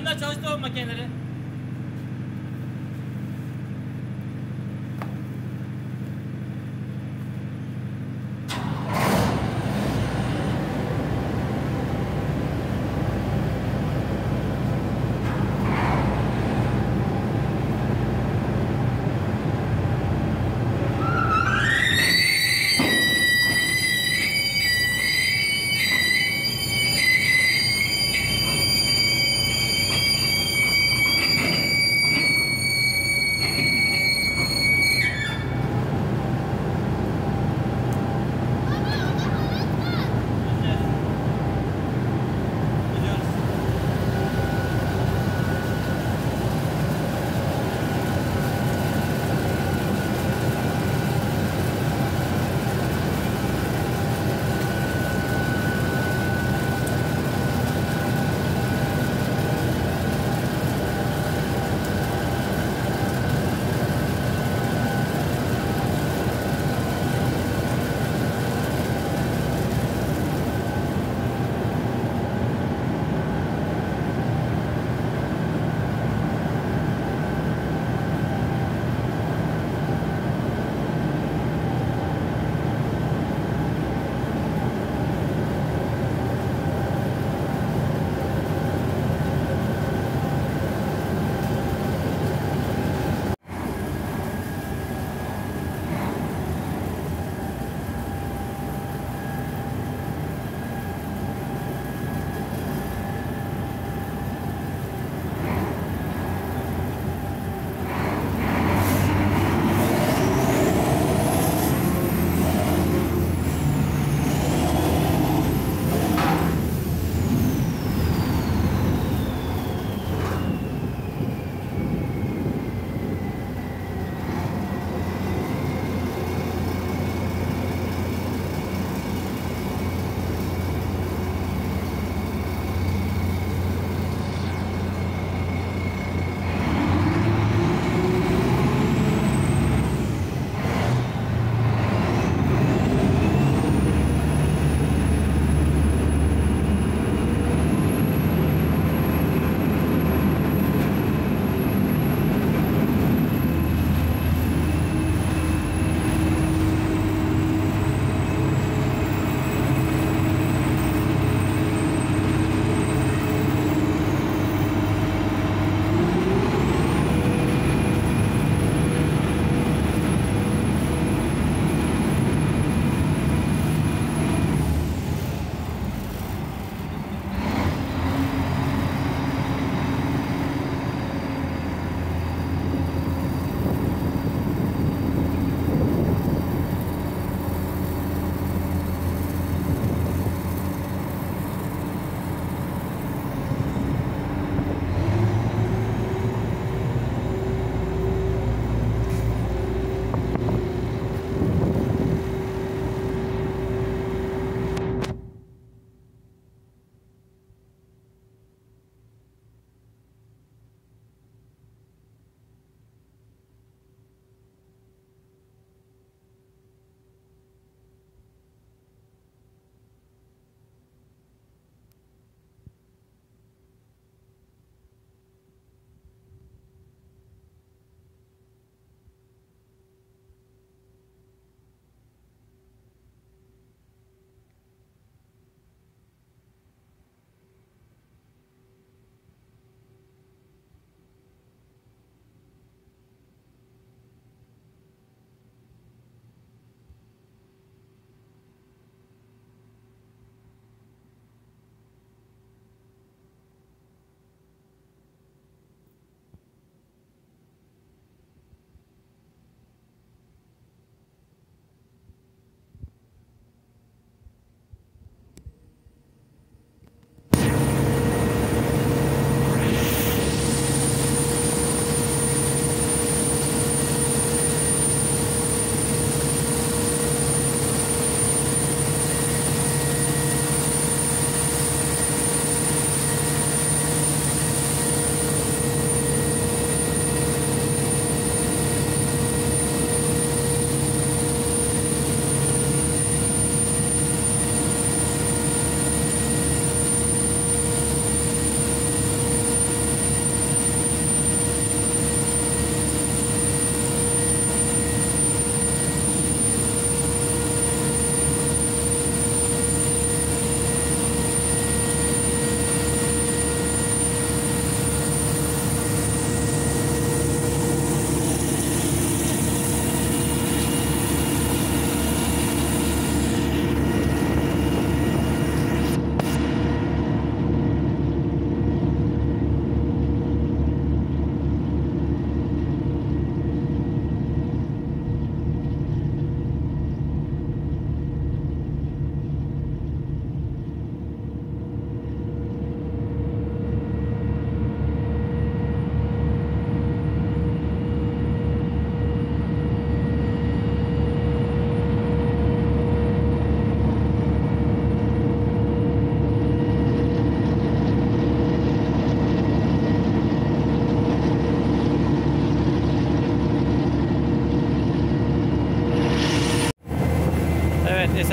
Bunlar çalıştı o makineleri.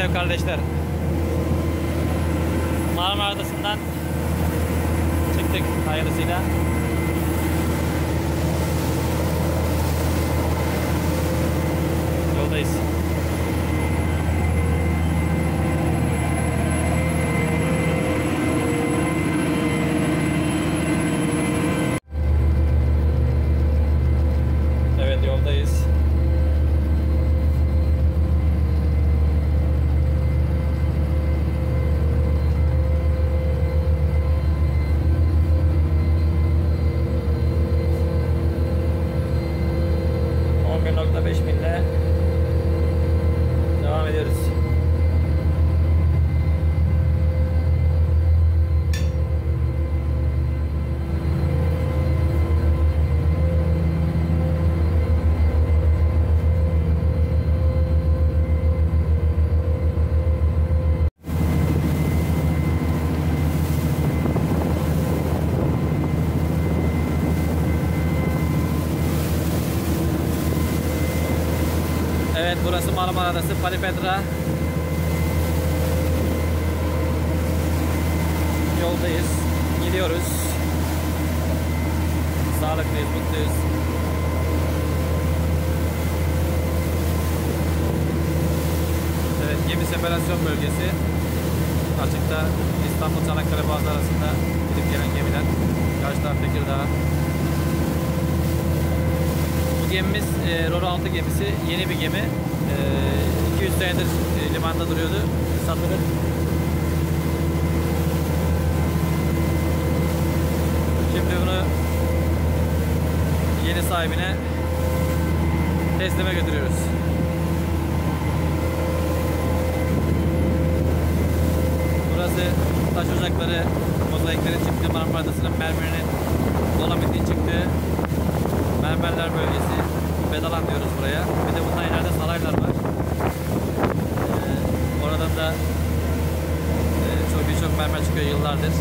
Esev kardeşler. Evet burası Marmara Adası Palipetra. Yoldayız. Gidiyoruz. Sağlıklıyız, mutluyuz. Evet gemi separasyon bölgesi. Açıkta İstanbul Çanakkale Boğazı arasında gidip gelen gemiler. Karşı taraf Tekirdağ. Gemimiz e, Roro 6 gemisi. Yeni bir gemi. E, 200 senedir e, limanda duruyordu. Satılık. Şimdi bunu yeni sahibine teslime götürüyoruz. Burası taş ocakları, mozaiklerin çıktığı Marmara Adası'nın mermerinin dolamitin çıktığı mermerler bölgesi. Bedalan diyoruz buraya. Bir de bundan ileride saraylar var. Ee, oradan da e, çok birçok mermer çıkıyor yıllardır.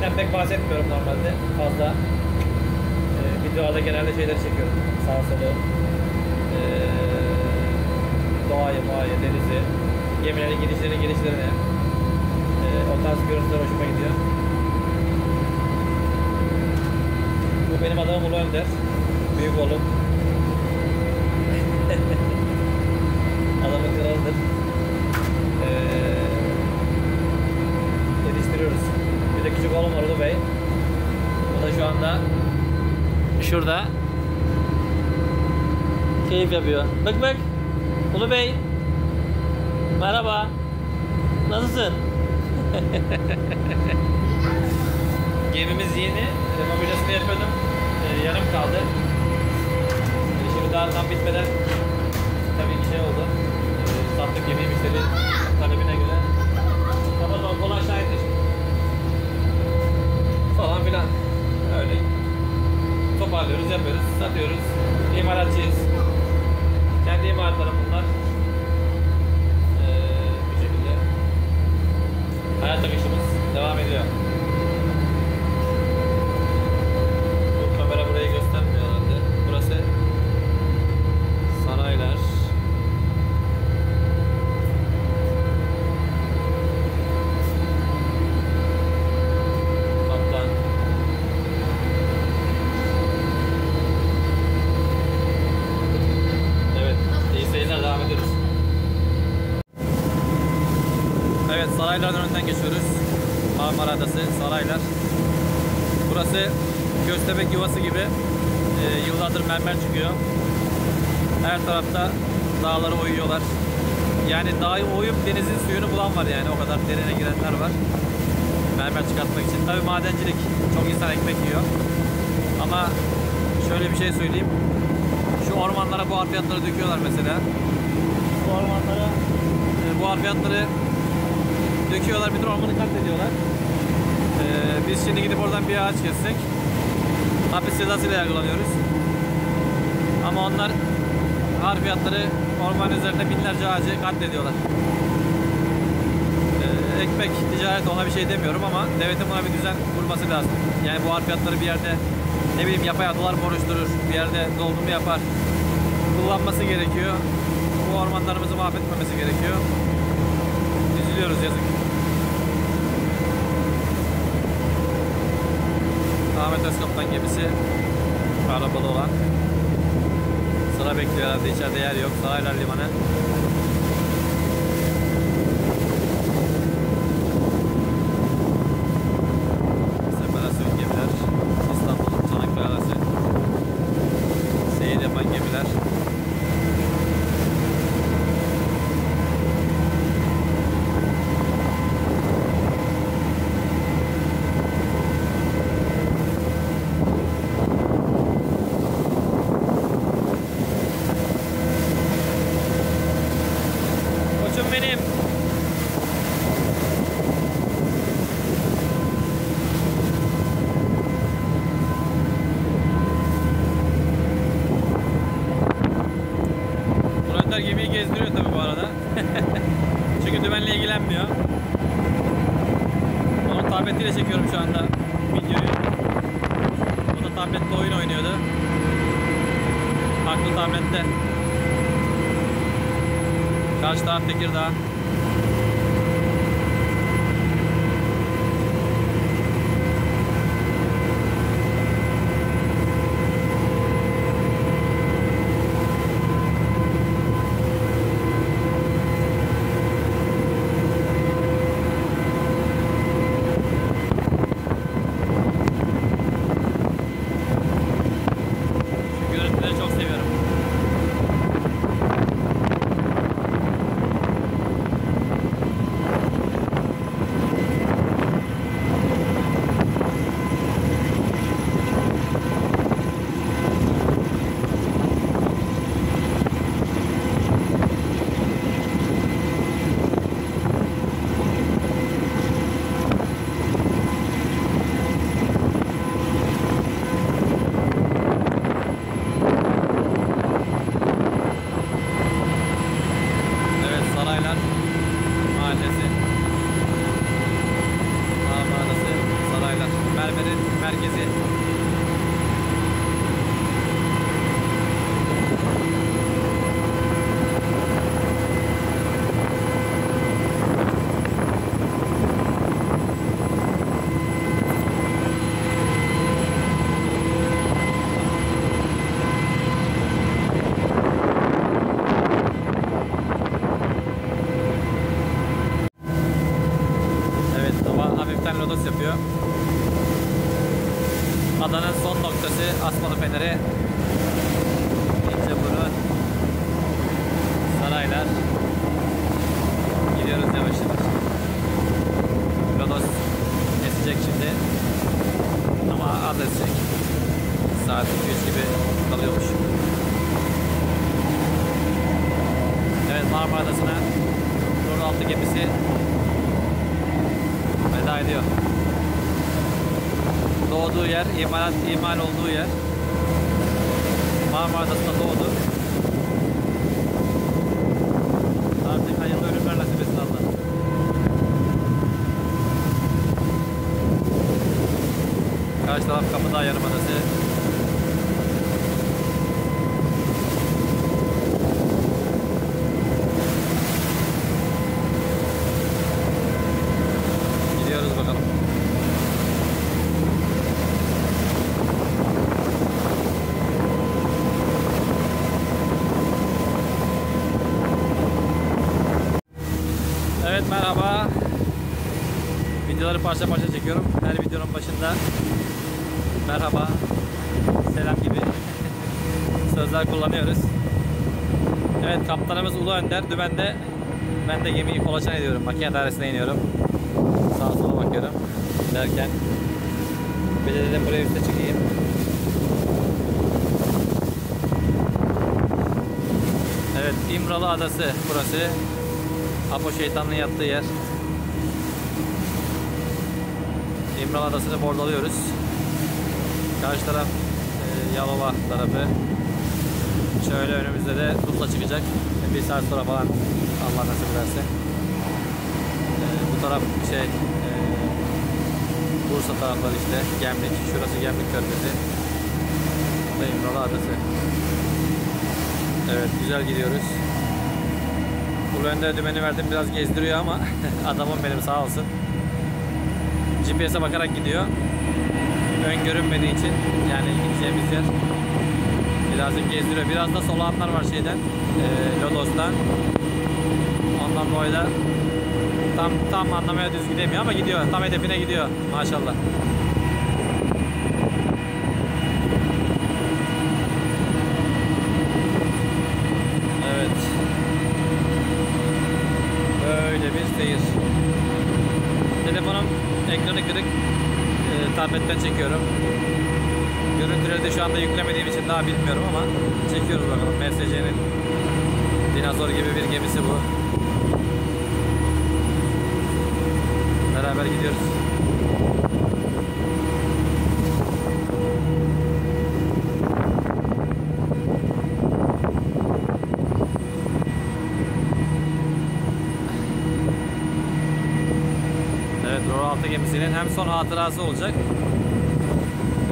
Kendimden pek bahsetmiyorum normalde. Fazla ee, videolarda genelde şeyleri çekiyorum. Sağ solu. Ee, doğayı, doğayı, denizi, gemilerin girişlerini, gelişlerini. Ee, o tarz görüntüler hoşuma gidiyor. Bu benim adamım Ulu Önder. Büyük oğlum. Adamın kralıdır. Ee, yetiştiriyoruz. Bir de küçük oğlum var Ulu Bey. O da şu anda şurada keyif yapıyor. Bak bak. Ulu Bey. Merhaba. Nasılsın? Gemimiz yeni. E, mobilyasını yapıyordum. E, yarım kaldı. E, şimdi daha tam bitmeden tabii ki şey oldu. E, sattık gemiyi müşteri talebine göre. Ama o kol aşağı indir. Falan filan. Öyle. Toparlıyoruz, yapıyoruz, satıyoruz. İmalatçıyız. Kendi imalatlarım bunlar. E, bu şekilde. Hayat akışımız devam ediyor. Bu kamera burayı göstermiyor herhalde. Burası saraylar. Kaptan. Evet, iyi seyirler devam ediyoruz. Evet, sarayların önünden geçiyoruz. Marmara Adası, saraylar. Burası köstebek yuvası gibi. Ee, yıllardır mermer çıkıyor. Her tarafta dağları oyuyorlar. Yani dağı oyup denizin suyunu bulan var yani. O kadar derine girenler var. Mermer çıkartmak için. Tabii madencilik. Çok insan ekmek yiyor. Ama şöyle bir şey söyleyeyim. Şu ormanlara bu harfiyatları döküyorlar mesela. Bu ormanlara e, bu harfiyatları döküyorlar. Bütün ormanı katlediyorlar. Ee, biz şimdi gidip oradan bir ağaç kessek hapis cezasıyla yargılanıyoruz. Ama onlar harfiyatları orman üzerinde binlerce ağacı katlediyorlar. Ekmek, ticaret ona bir şey demiyorum ama devletin buna bir düzen kurması lazım. Yani bu harfiyatları bir yerde ne bileyim yapay adalar mı oluşturur, bir yerde doldurumu yapar. Kullanması gerekiyor. Bu ormanlarımızı mahvetmemesi gerekiyor. Üzülüyoruz yazık. Ahmet Özkaptan gemisi arabalı olan sıra bekliyor herhalde içeride yer yok Saraylar Limanı separasyon gemiler İstanbul Çanakkale arası seyir yapan gemiler Koçum benim. Muratlar gemiyi gezdiriyor tabi bu arada. Çünkü dümenle ilgilenmiyor. Onun tabletiyle çekiyorum şu anda videoyu. O da tablette oyun oynuyordu. Farklı tablette. Karşı taraf Tekirdağ. Doğduğu yer, imalat, imal olduğu yer. Marmara Adası'nda doğdu. Artık hayırlı ölümler nasip etsin Allah. Karşı taraf Kapıdağ Yarımadası. Gidiyoruz bakalım. Evet merhaba. Videoları parça parça çekiyorum. Her videonun başında merhaba, selam gibi sözler kullanıyoruz. Evet kaptanımız Ulu Önder. Dümende ben de gemiyi kolaçan ediyorum. Makine dairesine iniyorum. Sağa sola bakıyorum derken bir de dedim buraya üste çıkayım. Evet İmralı Adası burası. Apo şeytanlığın yattığı yer. İmralı Adası'nı bordalıyoruz. Karşı taraf e, Yalova tarafı. Şöyle önümüzde de Tuzla çıkacak. Bir saat sonra falan Allah nasip ederse. E, bu taraf şey e, Bursa tarafları işte Gemlik. Şurası Gemlik Körfezi. Bu da İmralı Adası. Evet güzel gidiyoruz. Bu önde dümeni verdim biraz gezdiriyor ama adamım benim sağ olsun. GPS'e bakarak gidiyor. Ön görünmediği için yani gideceğimiz yer birazcık gezdiriyor. Biraz da solağanlar var şeyden e, Lodos'tan. Ondan dolayı da tam tam anlamaya düz gidemiyor ama gidiyor. Tam hedefine gidiyor maşallah. Evet. Böyle bir seyir. Telefonum ekranı kırık. E, tabletten çekiyorum. Görüntüleri de şu anda için daha bilmiyorum ama çekiyoruz bakalım. MSC'nin dinozor gibi bir gemisi bu. Beraber gidiyoruz. Evet, Roro altı gemisinin hem son hatırası olacak.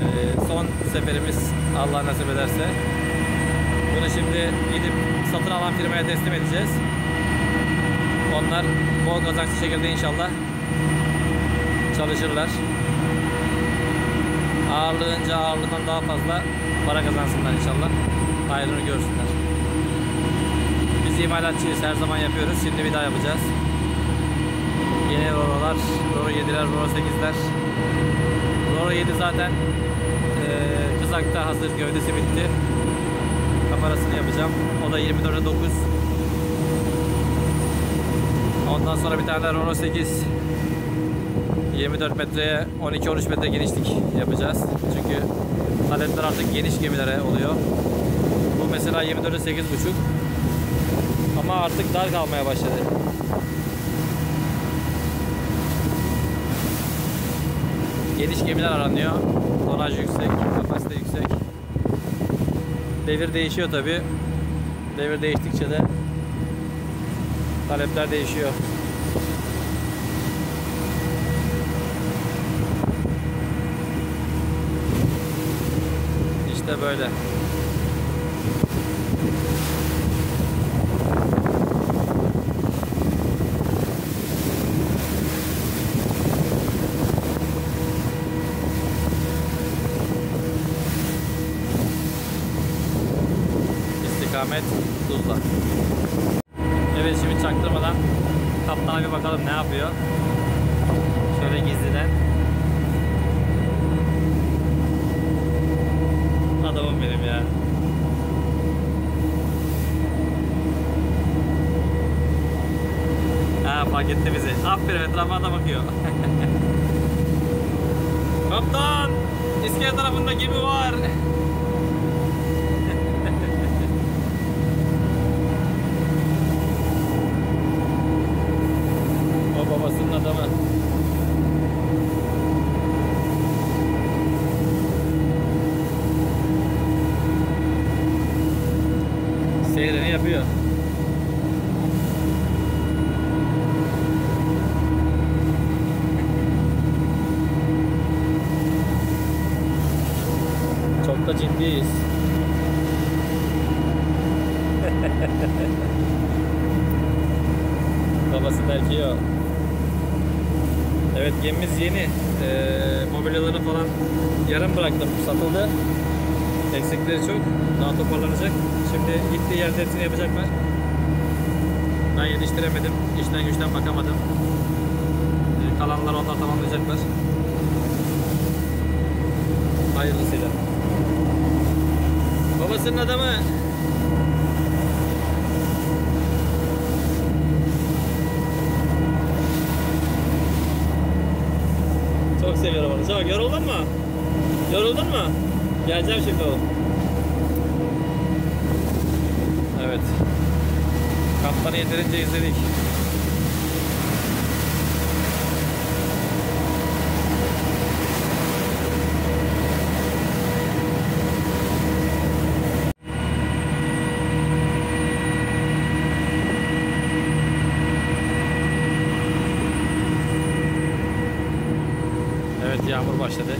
Ee, son seferimiz Allah nasip ederse. Bunu şimdi gidip satın alan firmaya teslim edeceğiz. Onlar bol kazançlı şekilde inşallah çalışırlar. Ağırlığınca ağırlığından daha fazla para kazansınlar inşallah. Hayrını görsünler. Biz imalatçıyız her zaman yapıyoruz. Şimdi bir daha yapacağız. Yeni Roro'lar, Roro 7'ler, Roro 8'ler. Roro 7 zaten eee kızakta hazır gövdesi bitti. Kamerasını yapacağım. O da 24'e 9. Ondan sonra bir tane Roro 8 24 metreye 12-13 metre genişlik yapacağız. Çünkü talepler artık geniş gemilere oluyor. Bu mesela 24'e 8.5 ama artık dar kalmaya başladı. Geniş gemiler aranıyor. Tonaj yüksek, kapasite yüksek. Devir değişiyor tabi. Devir değiştikçe de talepler değişiyor. İşte böyle. feira, eu entrava gemimiz yeni. Ee, mobilyaları falan yarım bıraktım. Satıldı. Eksikleri çok. Daha toparlanacak. Şimdi gittiği yerde hepsini yapacaklar. Ben yetiştiremedim. İşten güçten bakamadım. Ee, kalanları onlar tamamlayacaklar. Hayırlısıyla. Babasının adamı. Seviyorum onu. Çok. Yoruldun mu? Yoruldun mu? Geleceğim şimdi oğlum. Evet. Kaptanı yeterince izledik. Evet yağmur başladı.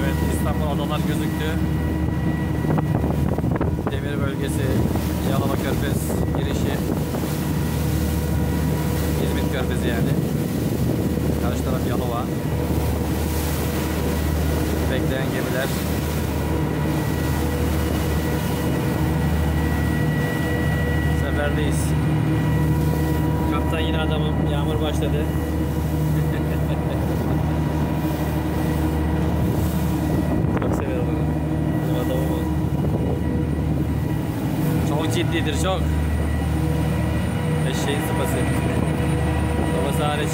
Evet İstanbul adalar gözüktü. Demir bölgesi, Yalova Körfez girişi. İzmit Körfezi yani. Karşı taraf Yalova. Bekleyen gemiler. Seferdeyiz. Kaptan yine adamım. Yağmur başladı. çok severim onu. Benim adamım o. Çok ciddidir çok. Eşeğin sıpası. Babası hariç.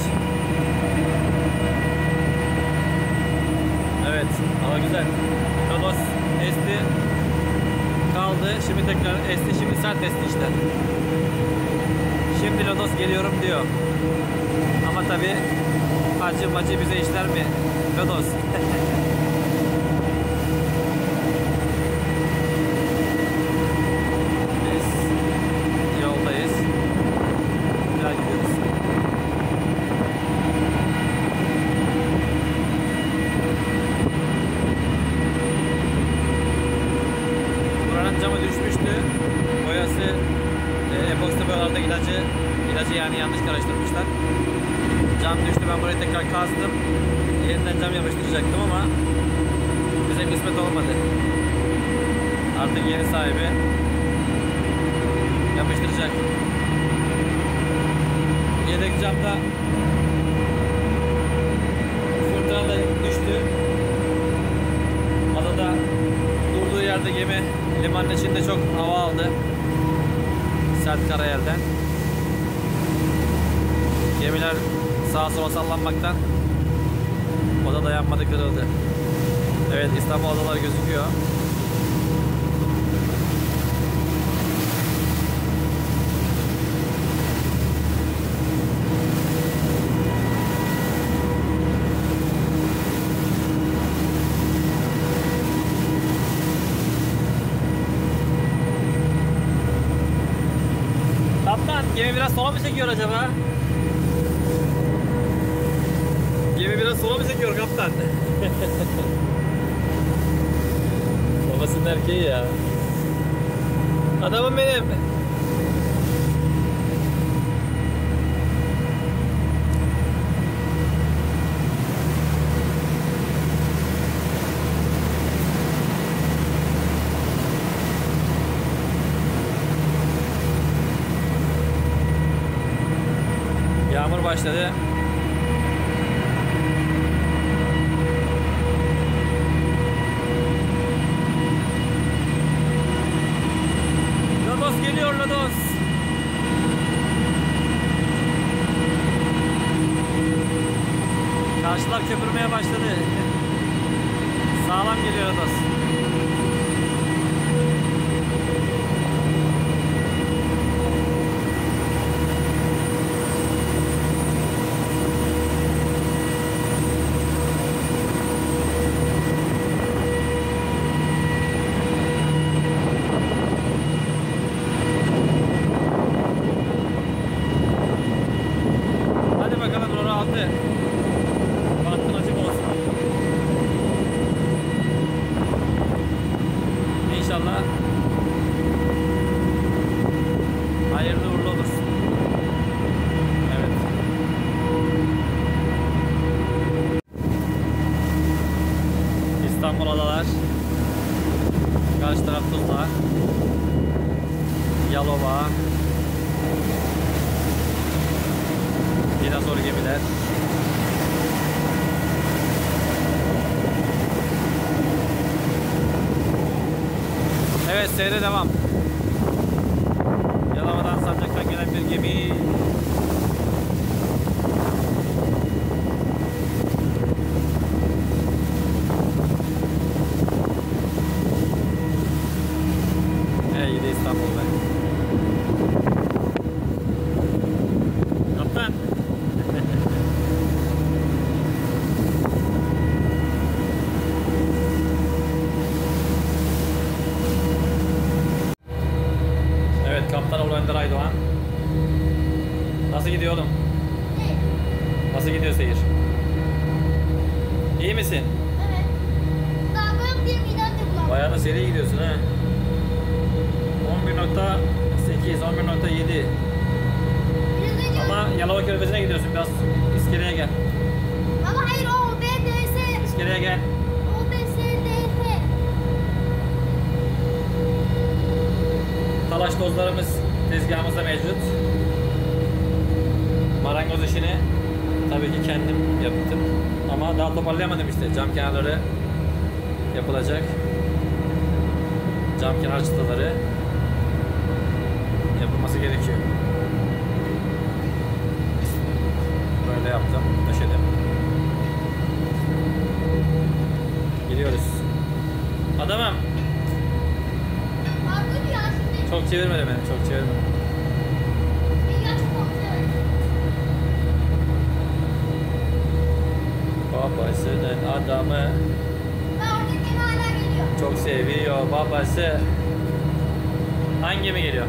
Evet, hava güzel. Lodos esti kaldı. Şimdi tekrar esti. Şimdi sert esti işte. Şimdi Lodos geliyorum diyor. Ama tabi acı macı bize işler mi? Lodos. Biz yoldayız. Güzel gidiyoruz. Buranın camı düşmüştü. Boyası e, epoksi boyalarda ilacı ilacı yani yanlış karıştırmışlar. Cam düştü. Ben burayı tekrar kazdım. Yeniden cam yapıştıracaktım ama bize kısmet olmadı. Artık yeni sahibi yapıştıracak. Yedek camda fırtınada düştü. Adada durduğu yerde gemi limanın içinde çok hava aldı. Sert karayelden. Gemiler sağa sola sallanmaktan o da dayanmadı kırıldı. Evet İstanbul adaları gözüküyor. gidiyorsun biraz iskeleye gel. Baba hayır o B D BDS. İskeleye gel. O BSDF. Talaş tozlarımız tezgahımızda mevcut. Marangoz işini tabii ki kendim yaptım. Ama daha toparlayamadım işte. Cam kenarları yapılacak. Cam kenar çıtaları yapılması gerekiyor. yaptım. Döşedim. Gidiyoruz. Adamım. Çok çevirme beni, çok çevirme. Babasının adamı çok seviyor babası. Hangi mi geliyor?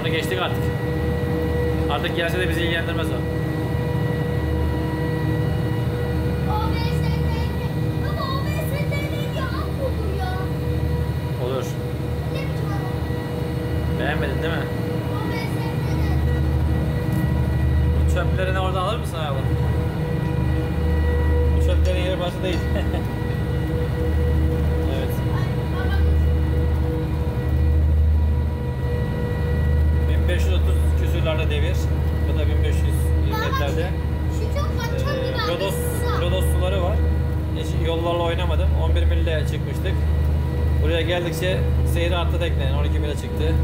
Onu geçtik artık. Artık gelse de bizi ilgilendirmez o. kulvarla oynamadım. 11 mille çıkmıştık. Buraya geldikçe seyri arttı teknenin. 12 mille çıktı.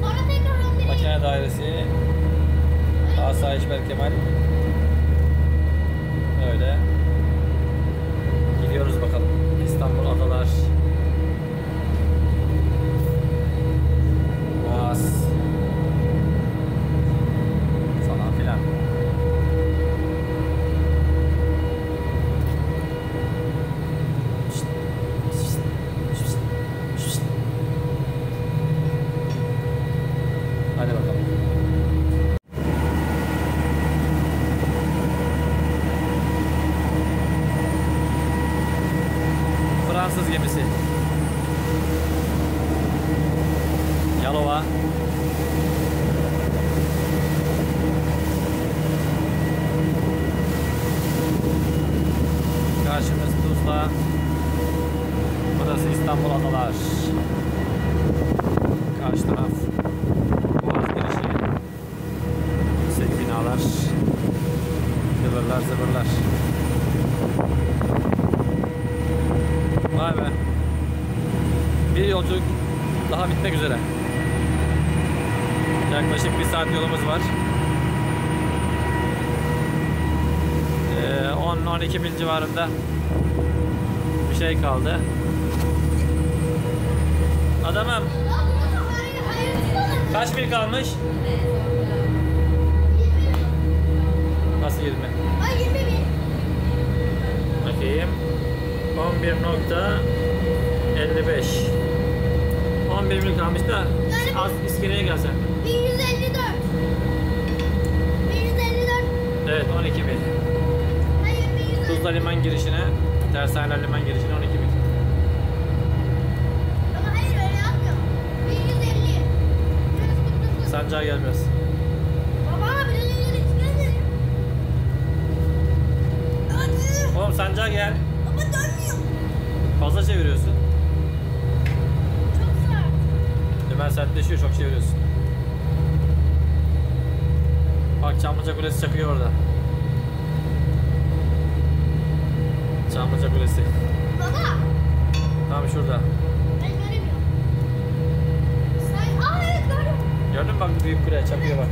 Sonra tekrar 11 Makine dairesi. Asayiş Berkemal. Öyle. Civarında bir şey kaldı. Adamım kaç mil kalmış? Nasıl 20? Ay 20 bin. Bakayım. 11.55 11 mil kalmış da az iskeleye gelsen. 1154. 1154. Evet 12 mil. Hayır 1154. Tuzla liman girişine, Tersaneler liman girişine 12 mil. Ama hayır öyle yapmıyor. 1150. 149. Sancağa gel biraz. Baba biraz çıkar Hadi. Oğlum sancağa gel. Baba dönmüyor. Fazla çeviriyorsun. Çok sert. Liman sertleşiyor çok çeviriyorsun. Bak Çamlıca Kulesi çakıyor orada. Çamlıca Kulesi. Baba. Tam şurada. Ben göremiyorum. Sen, aa evet gördüm. Gördün mü bak büyük kule çakıyor bak.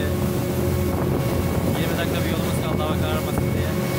şimdi 20 dakika bir yolumuz kaldı hava kararmasın diye.